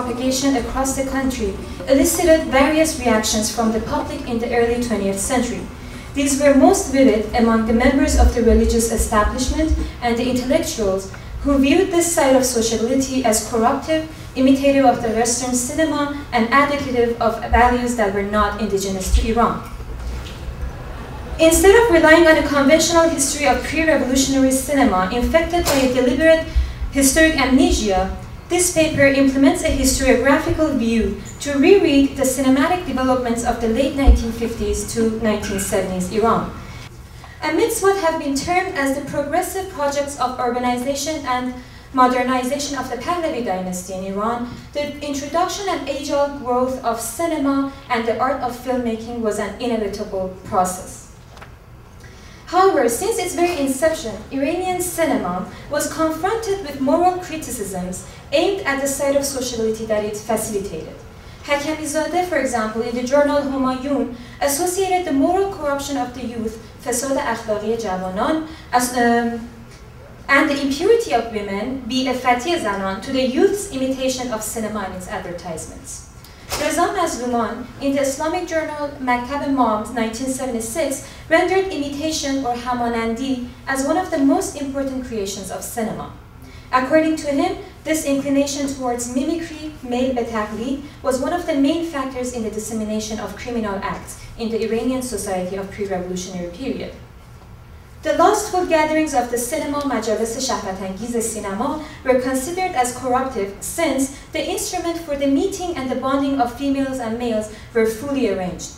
Propagation across the country elicited various reactions from the public in the early 20th century. These were most vivid among the members of the religious establishment and the intellectuals who viewed this side of sociability as corruptive, imitative of the Western cinema, and advocative of values that were not indigenous to Iran. Instead of relying on a conventional history of pre-revolutionary cinema infected by a deliberate historic amnesia, this paper implements a historiographical view to reread the cinematic developments of the late 1950s to 1970s Iran. Amidst what have been termed as the progressive projects of urbanization and modernization of the Pahlavi dynasty in Iran, the introduction and age-old growth of cinema and the art of filmmaking was an inevitable process. However, since its very inception, Iranian cinema was confronted with moral criticisms aimed at the side of sociability that it facilitated. Hakamizadeh, for example, in the journal Humayun, associated the moral corruption of the youth, fasad akhlaqi javanan, as, um, and the impurity of women, bi zanan, to the youth's imitation of cinema and its advertisements. Reza Mazluman, in the Islamic journal Maktab Moms 1976, rendered imitation or hamanandi as one of the most important creations of cinema. According to him, this inclination towards mimicry, male betagli, was one of the main factors in the dissemination of criminal acts in the Iranian society of pre-revolutionary period. The lustful gatherings of the cinema Majalis Shahwatangiz cinema were considered as corruptive since the instrument for the meeting and the bonding of females and males were fully arranged.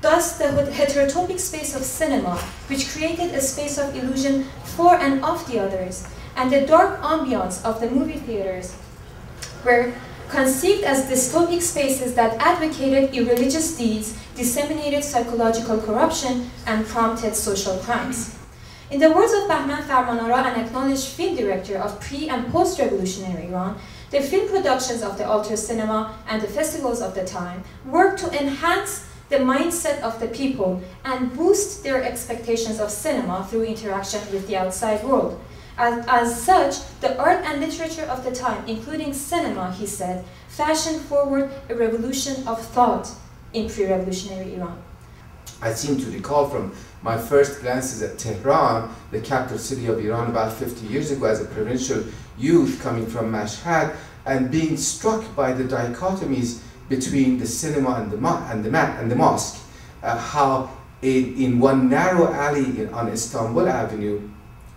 Thus, the heterotopic space of cinema, which created a space of illusion for and of the others, and the dark ambiance of the movie theaters were conceived as dystopic spaces that advocated irreligious deeds, disseminated psychological corruption, and prompted social crimes. In the words of Bahman Farmanara, an acknowledged film director of pre- and post-revolutionary Iran, the film productions of the alter cinema and the festivals of the time worked to enhance the mindset of the people and boost their expectations of cinema through interaction with the outside world. As, as such, the art and literature of the time, including cinema, he said, fashioned forward a revolution of thought in pre-revolutionary Iran. I seem to recall from my first glances at Tehran, the capital city of Iran about 50 years ago as a provincial youth coming from Mashhad and being struck by the dichotomies between the cinema and the, and the, and the mosque. Uh, how in, in one narrow alley in, on Istanbul Avenue,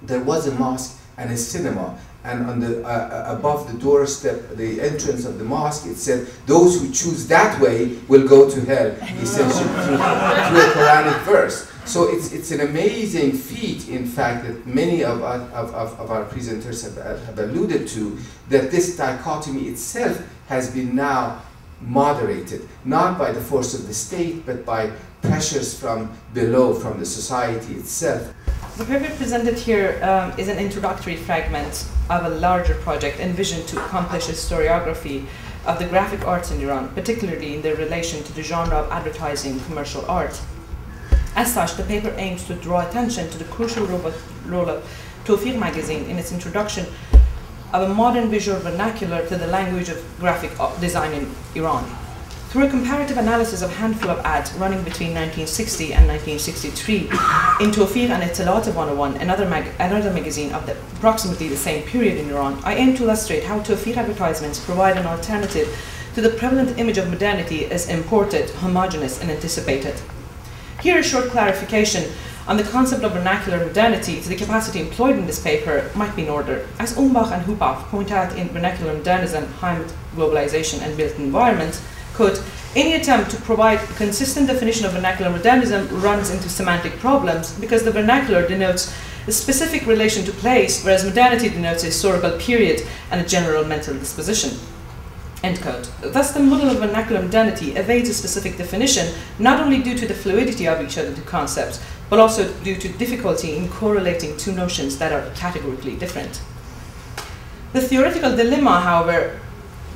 there was a mosque and a cinema and on the uh, uh, above the doorstep, the entrance of the mosque, it said, "Those who choose that way will go to hell." Essentially, through, through a Quranic verse. So it's it's an amazing feat, in fact, that many of our, of, of, of our presenters have, have alluded to, that this dichotomy itself has been now moderated, not by the force of the state, but by pressures from below, from the society itself. The paper presented here um, is an introductory fragment of a larger project envisioned to accomplish a historiography of the graphic arts in Iran, particularly in their relation to the genre of advertising commercial art. As such, the paper aims to draw attention to the crucial role of Tawfiq magazine in its introduction of a modern visual vernacular to the language of graphic design in Iran. Through a comparative analysis of a handful of ads running between 1960 and 1963 in Tawfiq and Ittilaat 101, another, mag another magazine of the, approximately the same period in Iran, I aim to illustrate how Tawfiq advertisements provide an alternative to the prevalent image of modernity as imported, homogenous, and anticipated. Here a short clarification on the concept of vernacular modernity to the capacity employed in this paper might be in order. As Umbach and Hüppauf point out in Vernacular Modernism, Heimat, Globalization and Built Environment, Quote, any attempt to provide a consistent definition of vernacular modernism runs into semantic problems because the vernacular denotes a specific relation to place, whereas modernity denotes a historical period and a general mental disposition. End quote. Thus, the model of vernacular modernity evades a specific definition, not only due to the fluidity of each of the two concepts, but also due to difficulty in correlating two notions that are categorically different. The theoretical dilemma, however,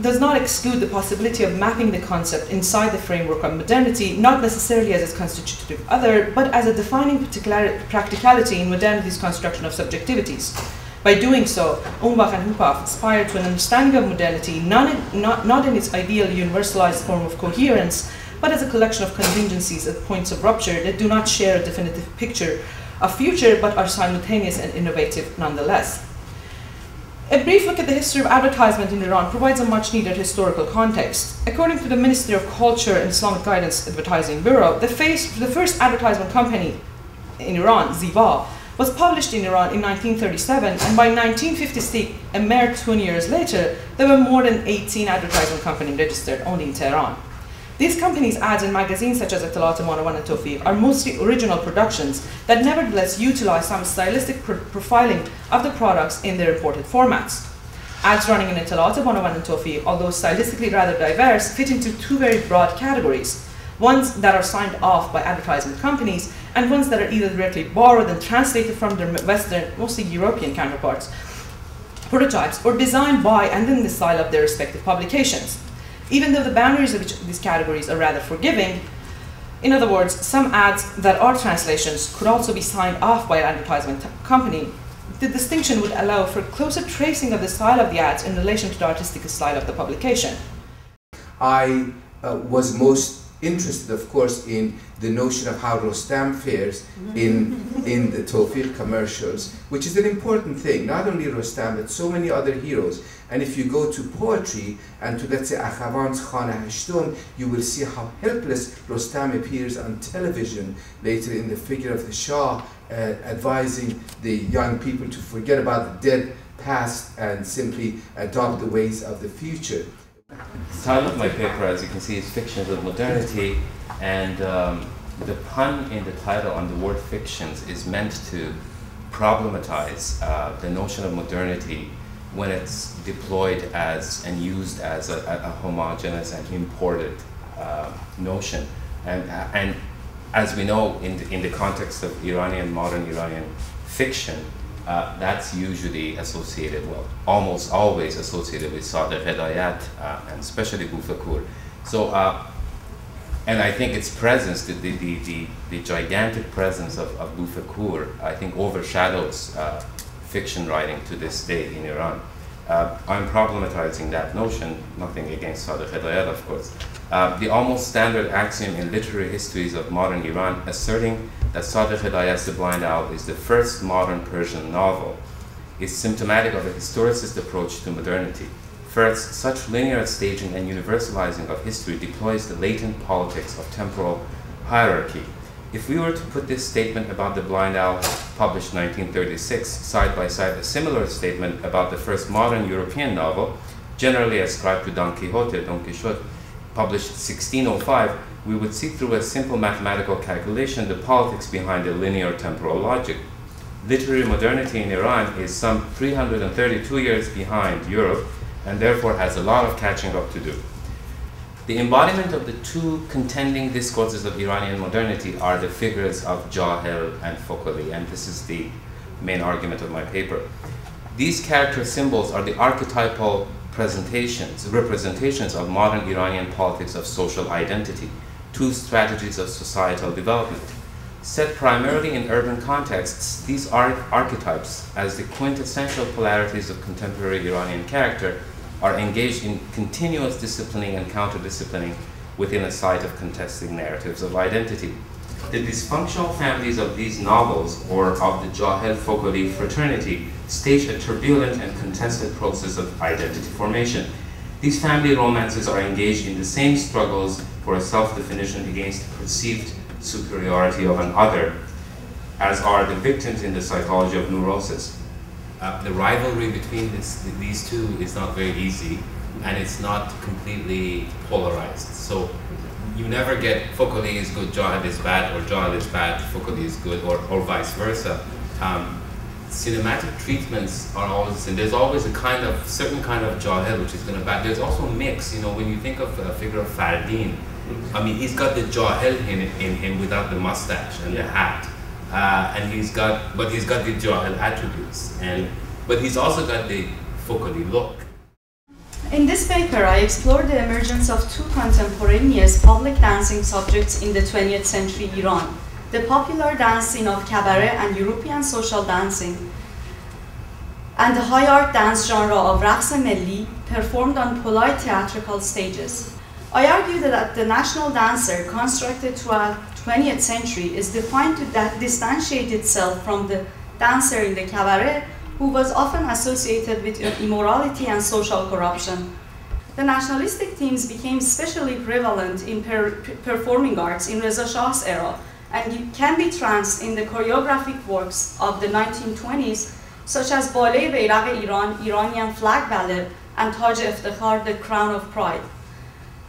does not exclude the possibility of mapping the concept inside the framework of modernity, not necessarily as its constitutive other, but as a defining particular practicality in modernity's construction of subjectivities. By doing so, Umbach and Hüppauf aspire to an understanding of modernity not in, not, not in its ideal universalized form of coherence, but as a collection of contingencies at points of rupture that do not share a definitive picture of future, but are simultaneous and innovative nonetheless. A brief look at the history of advertisement in Iran provides a much needed historical context. According to the Ministry of Culture and Islamic Guidance Advertising Bureau, the, face, the first advertisement company in Iran, Ziva, was published in Iran in 1937, and by 1956, a mere 20 years later, there were more than 18 advertisement companies registered only in Tehran. These companies' ads in magazines such as Manawan and Tawfiq are mostly original productions that nevertheless utilize some stylistic pro profiling of the products in their imported formats. Ads running in Etelat Manawan and Tawfiq, although stylistically rather diverse, fit into two very broad categories. Ones that are signed off by advertisement companies, and ones that are either directly borrowed and translated from their Western, mostly European counterparts, prototypes, or designed by and in the style of their respective publications. Even though the boundaries of these categories are rather forgiving, in other words, some ads that are translations could also be signed off by an advertisement company. The distinction would allow for closer tracing of the style of the ads in relation to the artistic style of the publication. I uh, was most interested, of course, in the notion of how Rostam fares in, in the Tawfiq commercials, which is an important thing. Not only Rostam, but so many other heroes. And if you go to poetry and to, let's say, Akhavan's Khana Hashtum, you will see how helpless Rostam appears on television later in the figure of the Shah, uh, advising the young people to forget about the dead past and simply adopt the ways of the future. The title of my paper, as you can see, is Fictions of Modernity, and um, the pun in the title on the word fictions is meant to problematize uh, the notion of modernity when it's deployed as and used as a, a homogeneous and imported uh, notion. And, and as we know, in the, in the context of Iranian, modern Iranian fiction, uh, that's usually associated, well, almost always associated with Sadiq Hedayat uh, and especially Buf-e Kur. So, uh, and I think its presence, the, the, the, the, gigantic presence of, of Buf-e Kur, I think overshadows uh, fiction writing to this day in Iran. Uh, I'm problematizing that notion, nothing against Sadiq Hedayat, of course. Uh, the almost standard axiom in literary histories of modern Iran asserting that Sadiq Hedayat's The Blind Owl is the first modern Persian novel is symptomatic of a historicist approach to modernity. First, such linear staging and universalizing of history deploys the latent politics of temporal hierarchy. If we were to put this statement about The Blind Owl, published 1936, side by side a similar statement about the first modern European novel, generally ascribed to Don Quixote, Don Quixote, published 1605, we would see through a simple mathematical calculation the politics behind the linear temporal logic. Literary modernity in Iran is some 332 years behind Europe and therefore has a lot of catching up to do. The embodiment of the two contending discourses of Iranian modernity are the figures of Jahel and Fokoli, and this is the main argument of my paper. These character symbols are the archetypal presentations, representations of modern Iranian politics of social identity two strategies of societal development. Set primarily in urban contexts, these arch archetypes, as the quintessential polarities of contemporary Iranian character, are engaged in continuous disciplining and counter-disciplining within a site of contesting narratives of identity. The dysfunctional families of these novels, or of the Jahel Fokoli fraternity, stage a turbulent and contested process of identity formation. These family romances are engaged in the same struggles for a self-definition against perceived superiority of an other, as are the victims in the psychology of neurosis. Uh, the rivalry between this, these two is not very easy. and it's not completely polarized. So you never get Fokoli is good, Jahil is bad, or Jahil is bad, Fokoli is good, or, or vice versa. Um, cinematic treatments are always, and there's always a kind of, certain kind of Jahil which is going to bad. There's also a mix, you know, when you think of a figure of Fardin, I mean, he's got the Jahil in, in him without the mustache and the hat. Uh, and he's got, but he's got the Jahil attributes. And, but he's also got the Fokoli look. In this paper, I explore the emergence of two contemporaneous public dancing subjects in the 20th century Iran, the popular dancing of cabaret and European social dancing, and the high art dance genre of raqs milli performed on polite theatrical stages. I argue that the national dancer constructed throughout 20th century is defined to distantiate itself from the dancer in the cabaret who was often associated with immorality and social corruption. The nationalistic themes became especially prevalent in per performing arts in Reza Shah's era and can be traced in the choreographic works of the 1920s, such as Ballet Bayraq Iran, Iranian flag ballet, and Taj Iftikhar, the crown of pride.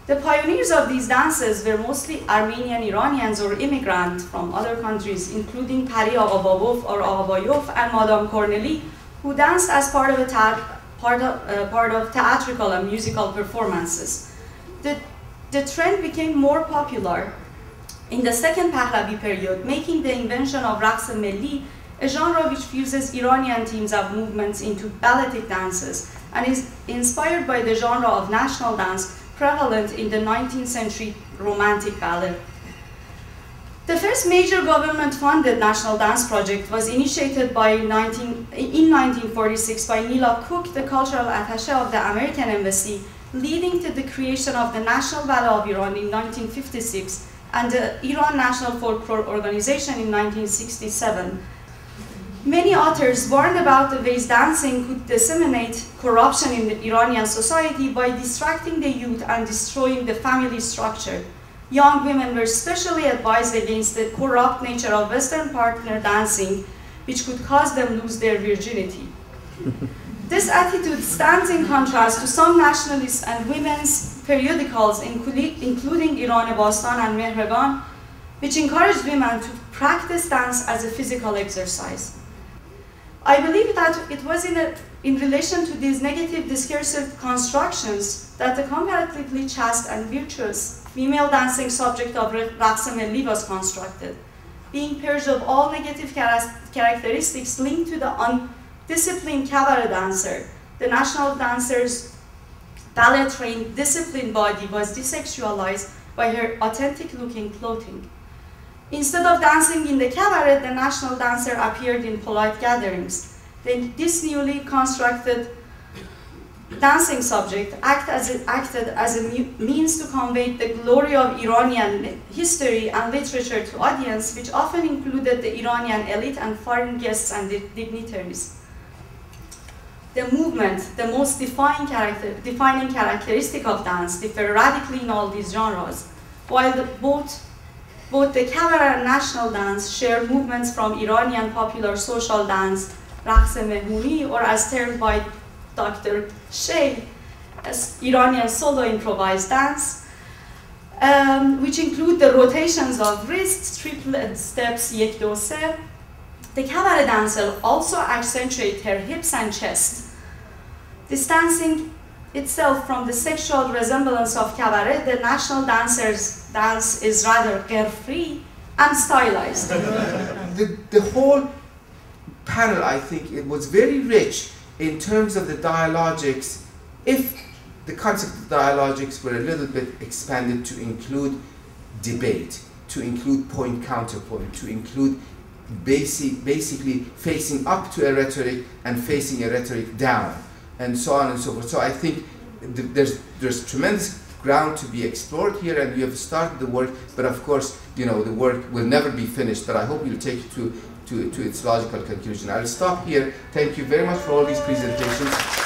The pioneers of these dances were mostly Armenian Iranians or immigrants from other countries, including Pari Aghababov or Aghabayov and Madame Corneli, who danced as part of, part of, uh, part of theatrical and musical performances. The, the trend became more popular in the second Pahlavi period, making the invention of Raqs Milli a genre which fuses Iranian themes of movements into balletic dances and is inspired by the genre of national dance prevalent in the 19th century romantic ballet. The first major government-funded national dance project was initiated by 19, in 1946 by Nilla Cook, the cultural attaché of the American Embassy, leading to the creation of the National Ballet of Iran in 1956 and the Iran National Folklore Organization in 1967. Many authors warned about the ways dancing could disseminate corruption in the Iranian society by distracting the youth and destroying the family structure young women were specially advised against the corrupt nature of Western partner dancing, which could cause them lose their virginity. this attitude stands in contrast to some nationalists and women's periodicals, including Iran Bastan and Mehreban, which encouraged women to practice dance as a physical exercise. I believe that it was in, a, in relation to these negative discursive constructions that the comparatively chaste and virtuous female dancing subject of Raqs Milli was constructed, being purged of all negative characteristics linked to the undisciplined cabaret dancer. The national dancer's ballet-trained, disciplined body was desexualized by her authentic-looking clothing. Instead of dancing in the cabaret, the national dancer appeared in polite gatherings. Then this newly constructed dancing subject act as a, acted as a means to convey the glory of Iranian history and literature to audience, which often included the Iranian elite and foreign guests and dignitaries. The movement, the most defining, character, defining characteristic of dance, differ radically in all these genres, while the, both, both the cabaret and national dance share movements from Iranian popular social dance, Raqs Mehmuni, or as termed by Dr. Shay, as Iranian solo improvised dance, um, which include the rotations of wrists, triplet steps, yek do se. The cabaret dancer also accentuate her hips and chest. Distancing itself from the sexual resemblance of cabaret, the national dancer's dance is rather carefree and stylized. the, the whole panel, I think, it was very rich in terms of the dialogics, if the concept of dialogics were a little bit expanded to include debate, to include point counterpoint, to include basic, basically facing up to a rhetoric and facing a rhetoric down, and so on and so forth. So I think th there's, there's tremendous ground to be explored here and we have started the work, but of course, you know, the work will never be finished, but I hope you'll take it to to, to its logical conclusion. I'll stop here. Thank you very much for all these presentations.